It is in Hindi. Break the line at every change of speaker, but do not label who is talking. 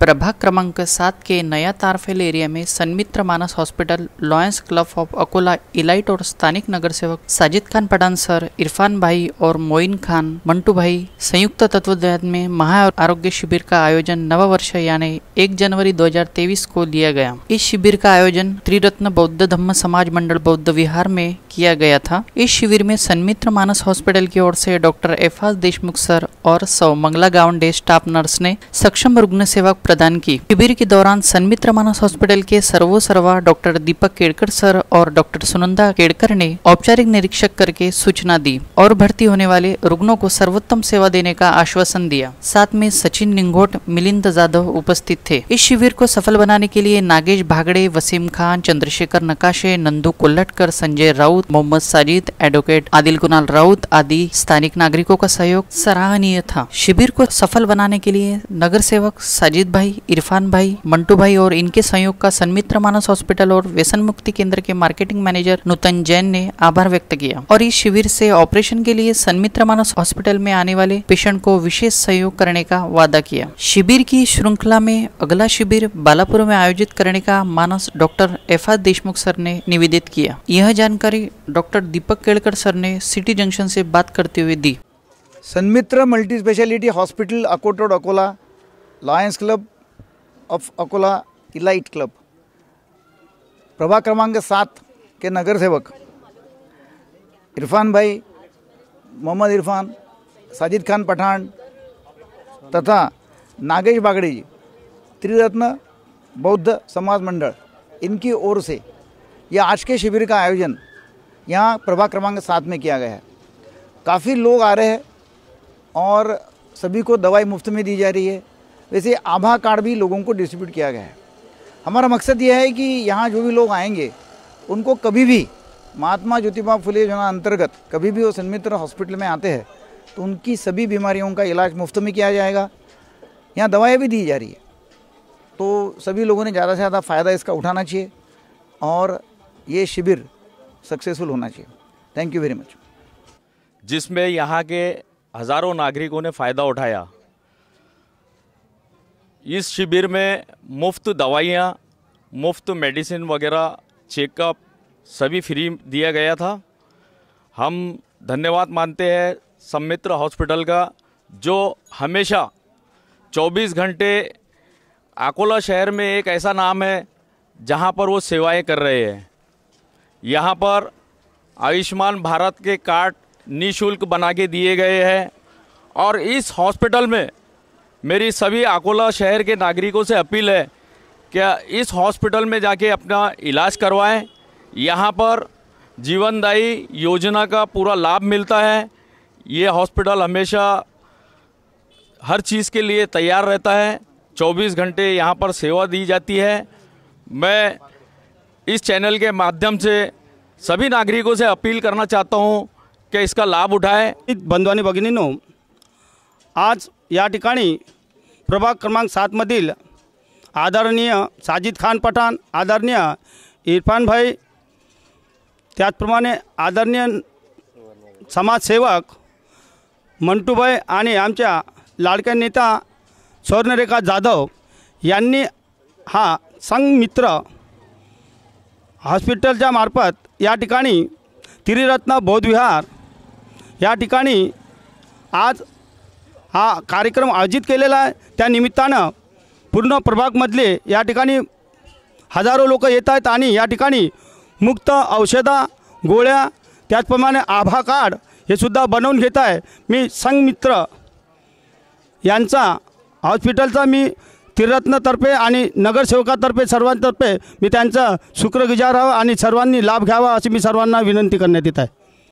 प्रभाग क्रमांक सात के नया तारफेल एरिया में Sanmitra Manas hospital Lions Club of Akola, elite और स्थानिक नगर सेवक साजिद खान पठान सर, इरफान भाई और मोइन खान, मंटू भाई, संयुक्त तत्वाधान में महा आरोग्य शिविर का आयोजन नव वर्ष यानी एक जनवरी 2023 को लिया गया। इस शिविर का आयोजन त्रिरत्न बौद्ध धम्म समाज मंडल बौद्ध विहार में किया गया था। इस शिविर में सन्मित्र मानस हॉस्पिटल की ओर से डॉक्टर एफाज देशमुख सर और सौ मंगला गावंडे स्टाफ नर्स ने सक्षम रुग्ण सेवा प्रदान की। शिविर के दौरान सन्मित्र मानस हॉस्पिटल के सर्वो सर्वा डॉक्टर दीपक केड़कर सर और डॉक्टर सुनंदा केड़कर ने औपचारिक निरीक्षक करके सूचना दी और भर्ती होने वाले रुग्णों को सर्वोत्तम सेवा देने का आश्वासन दिया। साथ में सचिन निंगोट, मिलिंद जाधव उपस्थित थे। इस शिविर को सफल बनाने के लिए नागेश भागड़े, वसीम खान, चंद्रशेखर नकाशे, नंदू कोल्लटकर संजय राउत, मोहम्मद साजिद, एडवोकेट आदिल कुनाल राउत आदि स्थानिक नागरिकों का सहयोग सराहनीय था। शिविर को सफल बनाने के लिए नगर सेवक साजिद भाई, इरफान भाई, मंटू भाई और इनके सहयोग का सन्मित्र मानस हॉस्पिटल और व्यसन मुक्ति केंद्र के मार्केटिंग मैनेजर नूतन जैन ने आभार व्यक्त किया। और इस शिविर से ऑपरेशन के लिए सन्मित्र मानस हॉस्पिटल में आने वाले पेशेंट को विशेष सहयोग करने का वादा किया। शिविर की श्रृंखला में अगला शिविर बालापुर में आयोजित करने का Manas doctor F R Deshmukh sir ने निवेदित किया। यह जानकारी डॉक्टर दीपक केड़कर सर ने सिटी जंक्शन से बात करते हुए दी।
Sanmitra multi speciality hospital, Akot road, Akola Lions Club of Akola elite club प्रभाग क्रमांक सात के नगर सेवक इरफान भाई, मोहम्मद इरफान, साजिद खान पठान तथा नागेश बागड़ी जी, त्रिरत्न बौद्ध समाज मंडल इनकी ओर से यह आज के शिविर का आयोजन यहाँ प्रभाग क्रमांक सात में किया गया है। काफ़ी लोग आ रहे हैं। और सभी को दवाई मुफ़्त में दी जा रही है। वैसे आभा कार्ड भी लोगों को डिस्ट्रीब्यूट किया गया है। हमारा मकसद यह है कि यहाँ जो भी लोग आएँगे, उनको कभी भी महात्मा ज्योतिबा फुले योजना अंतर्गत कभी भी वो सन्मित्र हॉस्पिटल में आते हैं तो उनकी सभी बीमारियों का इलाज मुफ़्त में किया जाएगा। यहाँ दवाएँ भी दी जा रही है। तो सभी लोगों ने ज़्यादा से ज़्यादा फ़ायदा इसका उठाना चाहिए और ये शिविर सक्सेसफुल होना चाहिए। थैंक यू वेरी मच
जिसमें यहाँ के हज़ारों नागरिकों ने फ़ायदा उठाया। इस शिविर में मुफ़्त दवाइयाँ, मुफ़्त मेडिसिन वगैरह, चेकअप सभी फ्री दिया गया था। हम धन्यवाद मानते हैं सम्मित्र हॉस्पिटल का, जो हमेशा 24 घंटे अकोला शहर में एक ऐसा नाम है, जहाँ पर वो सेवाएँ कर रहे हैं। यहाँ पर आयुष्मान भारत के कार्ड निःशुल्क बना के दिए गए हैं। और इस हॉस्पिटल में मेरी सभी अकोला शहर के नागरिकों से अपील है कि इस हॉस्पिटल में जाके अपना इलाज करवाएँ। यहाँ पर जीवनदायी योजना का पूरा लाभ मिलता है। ये हॉस्पिटल हमेशा हर चीज़ के लिए तैयार रहता है। 24 घंटे यहाँ पर सेवा दी जाती है। मैं इस चैनल के माध्यम से सभी नागरिकों से अपील करना चाहता हूँ की इसका लाभ उठाए?
बंधवानी भगिनीनो आज या ठिकाणी प्रभाग क्रमांक सातमधील आदरणीय साजिद खान पठाण आदरणीय इरफान भाई त्याचप्रमाणे आदरणीय समाजसेवक मंटूभाई आणि आमच्या लाडक्या नेता स्वर्णरेखा जाधव यांनी हा संघमित्र हॉस्पिटलच्या मार्फत या ठिकाणी त्रिरत्न बौद्धविहार या ठिकाणी आज हा कार्यक्रम आयोजित केलेला आहे. त्या निमित्तानं पूर्ण प्रभागमधले या ठिकाणी हजारो लोक येत आहेत आणि या ठिकाणी मुक्त औषधा गोळ्या त्याचप्रमाणे आभा कार्ड हे सुद्धा बनवून घेत आहे. मी संघमित्र यांचा हॉस्पिटलचा मी त्रिरत्नतर्फे आणि नगरसेवकातर्फे सर्वांतर्फे मी त्यांचा शुक्रगुजार व्हावा आणि सर्वांनी लाभ घ्यावा अशी मी सर्वांना विनंती करण्यात येत आहे.